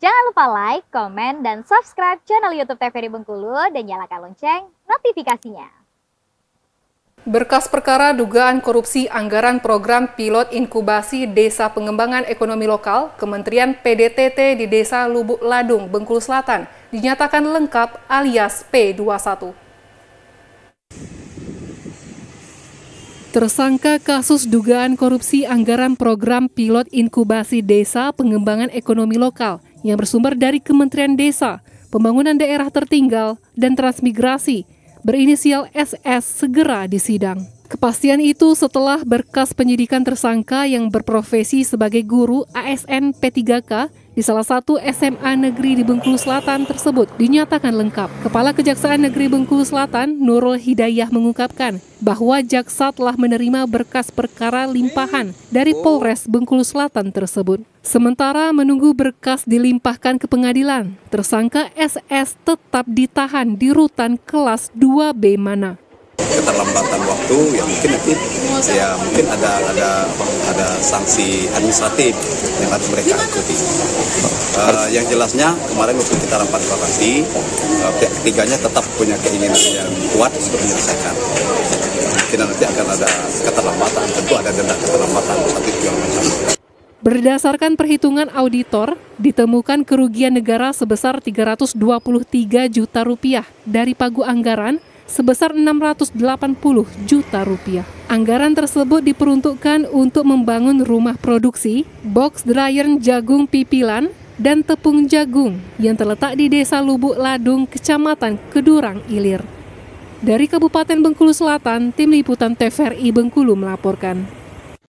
Jangan lupa like, komen, dan subscribe channel YouTube TVRI Bengkulu dan nyalakan lonceng notifikasinya. Berkas perkara dugaan korupsi anggaran program pilot inkubasi Desa Pengembangan Ekonomi Lokal Kementerian PDTT di Desa Lubuk Ladung, Bengkulu Selatan dinyatakan lengkap alias P21. Tersangka kasus dugaan korupsi anggaran program pilot inkubasi desa pengembangan ekonomi lokal yang bersumber dari Kementerian Desa, Pembangunan Daerah Tertinggal, dan Transmigrasi berinisial SS segera disidang. Kepastian itu setelah berkas penyidikan tersangka yang berprofesi sebagai guru ASN P3K di salah satu SMA negeri di Bengkulu Selatan tersebut dinyatakan lengkap. Kepala Kejaksaan Negeri Bengkulu Selatan, Nurul Hidayah mengungkapkan bahwa jaksa telah menerima berkas perkara limpahan dari Polres Bengkulu Selatan tersebut. Sementara menunggu berkas dilimpahkan ke pengadilan, tersangka SS tetap ditahan di rutan kelas 2B mana keterlambatan waktu ya mungkin nanti ya mungkin ada ada ada sanksi administratif yang harus mereka ikuti. Uh, yang jelasnya kemarin waktu kita rapat koordinasi uh, pihak ketiganya tetap punya keinginan yang kuat untuk menyelesaikan. Mungkin nanti akan ada keterlambatan, tentu ada denda keterlambatan tapi juga macam. Berdasarkan perhitungan auditor, ditemukan kerugian negara sebesar 323 juta rupiah dari pagu anggaran sebesar 680 juta rupiah. Anggaran tersebut diperuntukkan untuk membangun rumah produksi, box dryer jagung pipilan, dan tepung jagung yang terletak di Desa Lubuk Ladung, Kecamatan Kedurang, Ilir. Dari Kabupaten Bengkulu Selatan, Tim Liputan TVRI Bengkulu melaporkan.